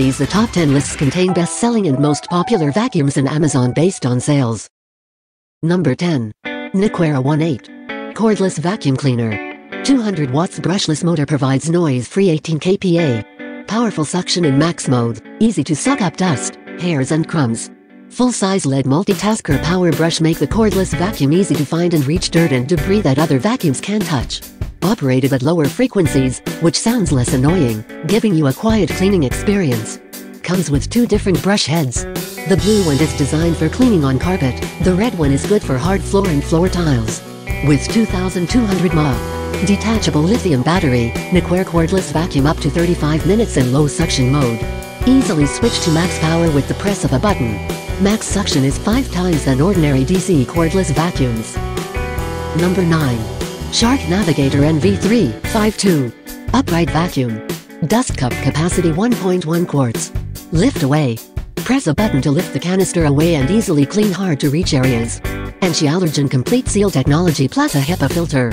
these the top 10 lists contain best-selling and most popular vacuums in Amazon based on sales. Number 10. Nequare 1.8. Cordless Vacuum Cleaner. 200 watts brushless motor provides noise-free 18 kPa. Powerful suction in max mode, easy to suck up dust, hairs and crumbs. Full-size LED multitasker power brush make the cordless vacuum easy to find and reach dirt and debris that other vacuums can't touch. Operated at lower frequencies, which sounds less annoying, giving you a quiet cleaning experience. Comes with two different brush heads. The blue one is designed for cleaning on carpet, the red one is good for hard floor and floor tiles. With 2200 mAh. Detachable lithium battery, Nequare cordless vacuum up to 35 minutes in low suction mode. Easily switch to max power with the press of a button. Max suction is 5 times than ordinary DC cordless vacuums. Number 9. Shark Navigator NV3 52. Upright vacuum. Dust cup capacity 1.1 quarts. Lift away. Press a button to lift the canister away and easily clean hard to reach areas. Anti-allergen complete seal technology plus a HEPA filter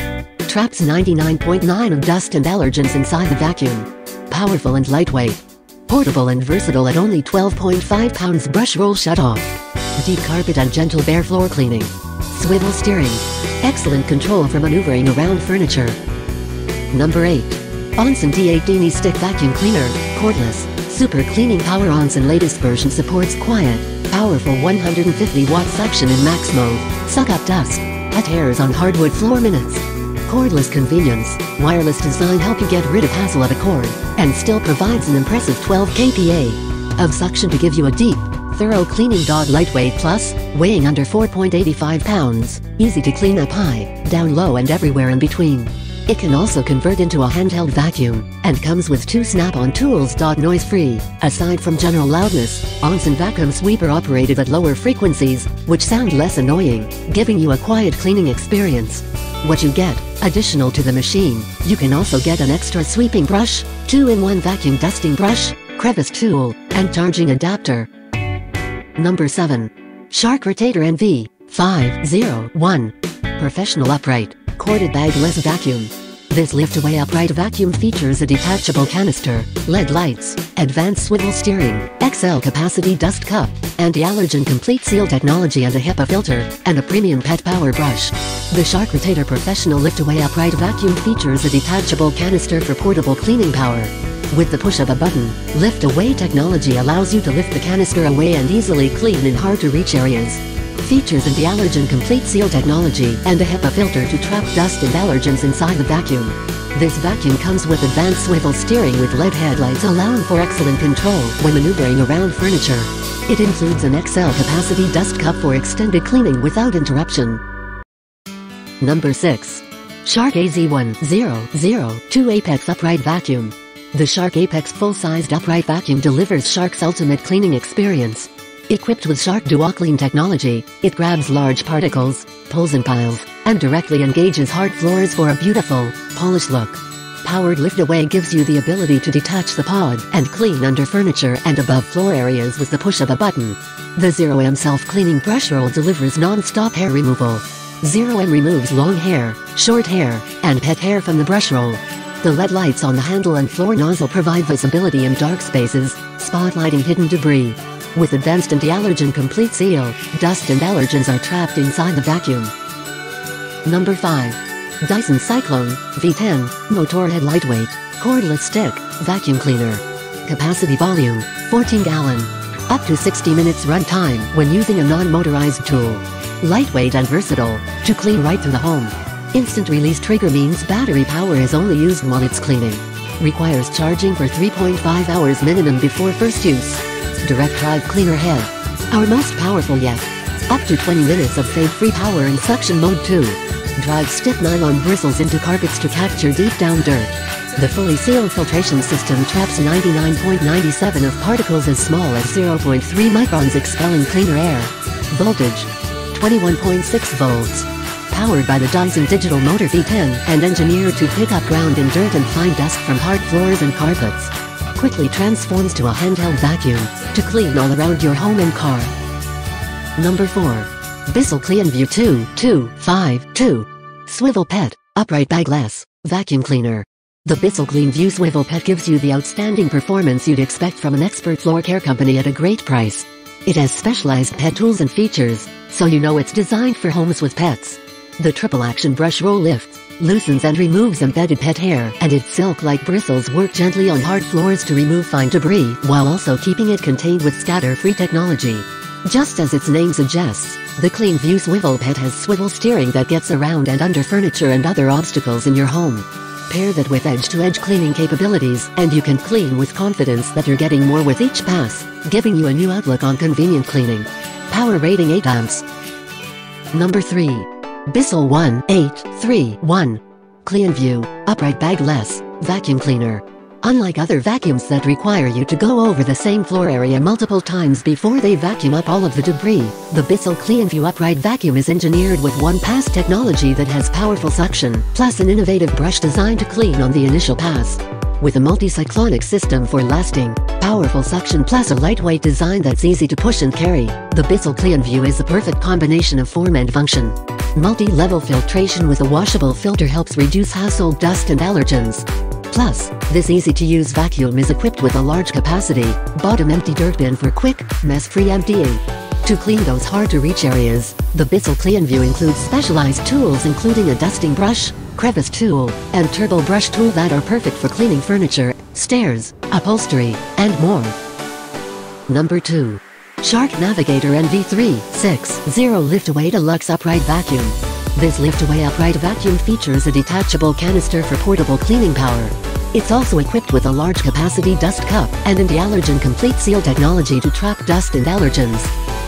traps 99.9 of dust and allergens inside the vacuum. Powerful and lightweight. Portable and versatile at only 12.5 pounds brush roll shut off. Deep carpet and gentle bare floor cleaning. Swivel steering. Excellent control for maneuvering around furniture. Number 8. Onson D8 Dini Stick Vacuum Cleaner, Cordless. Super cleaning power Onson latest version supports quiet, powerful 150 watt suction in max mode, suck up dust, pet hairs on hardwood floor minutes. Cordless convenience, wireless design help you get rid of hassle of a cord, and still provides an impressive 12 kPa of suction to give you a deep, thorough cleaning dog lightweight plus, weighing under 4.85 pounds, easy to clean up high, down low and everywhere in between. It can also convert into a handheld vacuum, and comes with two snap-on tools. Noise-free, aside from general loudness, Onson vacuum sweeper operated at lower frequencies, which sound less annoying, giving you a quiet cleaning experience. What you get, additional to the machine, you can also get an extra sweeping brush, 2-in-1 vacuum dusting brush, crevice tool, and charging adapter. Number 7. Shark Rotator NV 501. Professional Upright, Corded Bagless Vacuum. This lift-away upright vacuum features a detachable canister, LED lights, advanced swivel steering, XL capacity dust cup, anti-allergen complete seal technology and a HEPA filter, and a premium pet power brush. The Shark Rotator Professional lift-away upright vacuum features a detachable canister for portable cleaning power. With the push of a button, lift-away technology allows you to lift the canister away and easily clean in hard-to-reach areas. Features anti-allergen complete seal technology and a HEPA filter to trap dust and allergens inside the vacuum. This vacuum comes with advanced swivel steering with LED headlights allowing for excellent control when maneuvering around furniture. It includes an XL capacity dust cup for extended cleaning without interruption. Number 6. Shark AZ1002 Apex Upright Vacuum. The Shark Apex full-sized upright vacuum delivers Shark's ultimate cleaning experience. Equipped with Shark DuoClean technology, it grabs large particles, pulls in piles, and directly engages hard floors for a beautiful, polished look. Powered lift away gives you the ability to detach the pod and clean under furniture and above floor areas with the push of a button. The Zero M self-cleaning brush roll delivers non-stop hair removal. Zero M removes long hair, short hair, and pet hair from the brush roll. The LED lights on the handle and floor nozzle provide visibility in dark spaces, spotlighting hidden debris. With advanced anti-allergen complete seal, dust and allergens are trapped inside the vacuum. Number 5. Dyson Cyclone V10 Motorhead Lightweight Cordless Stick Vacuum Cleaner Capacity Volume 14 gallon Up to 60 minutes run time when using a non-motorized tool. Lightweight and versatile to clean right through the home. Instant release trigger means battery power is only used while it's cleaning. Requires charging for 3.5 hours minimum before first use. Direct Drive Cleaner Head. Our most powerful yet. Up to 20 minutes of fade-free power in suction mode 2. Drive stiff nylon bristles into carpets to capture deep down dirt. The fully sealed filtration system traps 99.97 of particles as small as 0.3 microns expelling cleaner air. Voltage. 21.6 volts. Powered by the Dyson Digital Motor V10 and engineered to pick up ground in dirt and fine dust from hard floors and carpets quickly transforms to a handheld vacuum to clean all around your home and car. Number 4. Bissell Clean View 2 2 5 2 Swivel Pet Upright Bagless Vacuum Cleaner. The Bissell Clean View Swivel Pet gives you the outstanding performance you'd expect from an expert floor care company at a great price. It has specialized pet tools and features, so you know it's designed for homes with pets. The triple action brush roll lifts, loosens and removes embedded pet hair, and its silk-like bristles work gently on hard floors to remove fine debris, while also keeping it contained with scatter-free technology. Just as its name suggests, the CleanView Swivel Pet has swivel steering that gets around and under furniture and other obstacles in your home. Pair that with edge-to-edge -edge cleaning capabilities, and you can clean with confidence that you're getting more with each pass, giving you a new outlook on convenient cleaning. Power rating 8 amps. Number 3. Bissell 1831. Clean View, Upright Bagless, Vacuum Cleaner. Unlike other vacuums that require you to go over the same floor area multiple times before they vacuum up all of the debris, the Bissell CleanView upright vacuum is engineered with one-pass technology that has powerful suction, plus an innovative brush designed to clean on the initial pass. With a multi-cyclonic system for lasting, powerful suction plus a lightweight design that's easy to push and carry, the Bissell CleanView is the perfect combination of form and function. Multi-level filtration with a washable filter helps reduce household dust and allergens, Plus, this easy-to-use vacuum is equipped with a large capacity, bottom empty dirt bin for quick, mess-free emptying. To clean those hard-to-reach areas, the Bissell CleanView includes specialized tools including a dusting brush, crevice tool, and turbo brush tool that are perfect for cleaning furniture, stairs, upholstery, and more. Number 2. Shark Navigator NV360 Lift-Away Deluxe Upright Vacuum. This lift-away upright vacuum features a detachable canister for portable cleaning power. It's also equipped with a large capacity dust cup and anti-allergen complete seal technology to trap dust and allergens.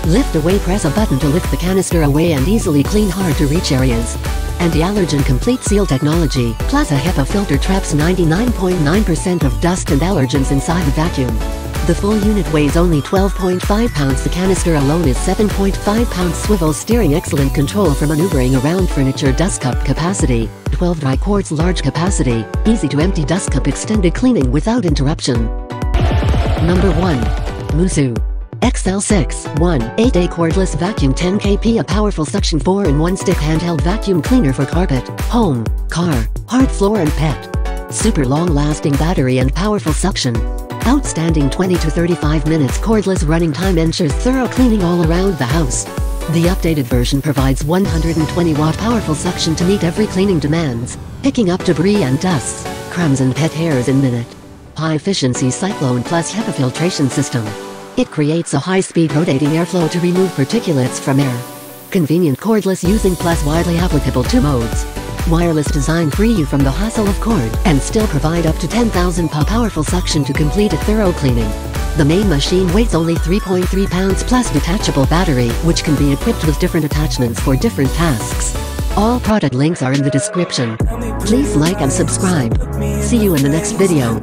Lift away press a button to lift the canister away and easily clean hard to reach areas. Anti-allergen complete seal technology plus a HEPA filter traps 99.9% of dust and allergens inside the vacuum. The full unit weighs only 12.5 pounds. The canister alone is 7.5 pounds. Swivel steering excellent control for maneuvering around furniture. Dust cup capacity 12 dry quarts large capacity. Easy to empty dust cup extended cleaning without interruption. Number 1. Musu. XL6 1 8A cordless vacuum 10 kp a powerful suction 4 in 1 stick handheld vacuum cleaner for carpet, home, car, hard floor and pet. Super long lasting battery and powerful suction. Outstanding 20 to 35 minutes cordless running time ensures thorough cleaning all around the house. The updated version provides 120 watt powerful suction to meet every cleaning demands, picking up debris and dusts, crumbs and pet hairs in minute. High efficiency Cyclone Plus HEPA filtration system. It creates a high-speed rotating airflow to remove particulates from air. Convenient cordless using plus widely applicable to modes wireless design free you from the hassle of cord and still provide up to 10,000 PA powerful suction to complete a thorough cleaning. The main machine weighs only 3.3 pounds plus detachable battery which can be equipped with different attachments for different tasks. All product links are in the description. Please like and subscribe. See you in the next video.